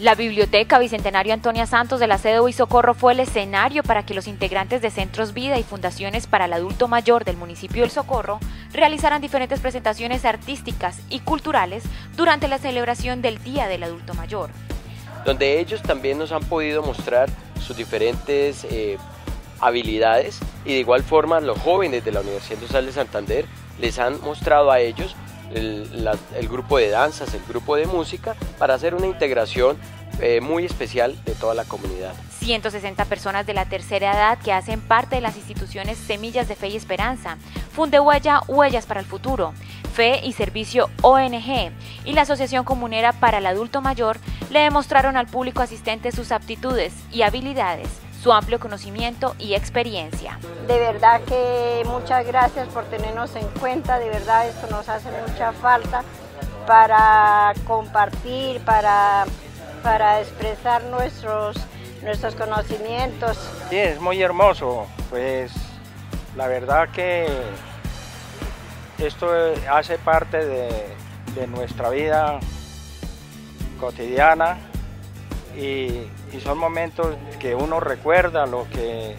La Biblioteca Bicentenario Antonia Santos de la sede y Socorro fue el escenario para que los integrantes de Centros Vida y Fundaciones para el Adulto Mayor del municipio del Socorro realizaran diferentes presentaciones artísticas y culturales durante la celebración del Día del Adulto Mayor. Donde ellos también nos han podido mostrar sus diferentes eh, habilidades y de igual forma los jóvenes de la Universidad Industrial de Santander les han mostrado a ellos el, grupo de danzas, el grupo de música, para hacer una integración eh, muy especial de toda la comunidad. 160 personas de la tercera edad que hacen parte de las instituciones Semillas de Fe y Esperanza, Funde Huella Huellas para el Futuro, Fe y Servicio ONG y la Asociación Comunera para el Adulto Mayor le demostraron al público asistente sus aptitudes y habilidades su amplio conocimiento y experiencia. De verdad que muchas gracias por tenernos en cuenta, de verdad esto nos hace mucha falta para compartir, para, para expresar nuestros, nuestros conocimientos. Sí, es muy hermoso, pues la verdad que esto hace parte de, de nuestra vida cotidiana y, son momentos que uno recuerda lo que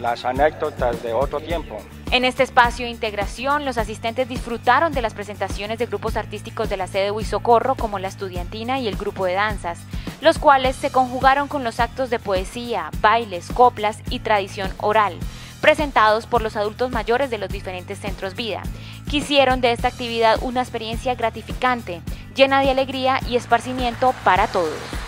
las anécdotas de otro tiempo. En este espacio de integración, los asistentes disfrutaron de las presentaciones de grupos artísticos de la sede Huizocorro, como la estudiantina y el grupo de danzas, los cuales se conjugaron con los actos de poesía, bailes, coplas y tradición oral, presentados por los adultos mayores de los diferentes centros vida. Quisieron de esta actividad una experiencia gratificante, llena de alegría y esparcimiento para todos.